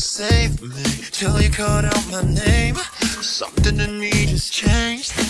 save me till you called out my name. Something in me just changed.